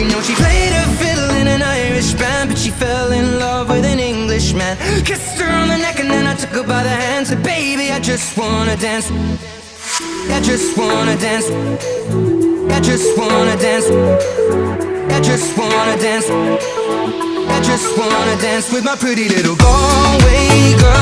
You know she played a fiddle in an Irish band But she fell in love with an Englishman. Kissed her on the neck and then I took her by the hand Said baby I just wanna dance. I just wanna dance. I just wanna dance. I just wanna dance. I just wanna dance with my pretty little Galway girl.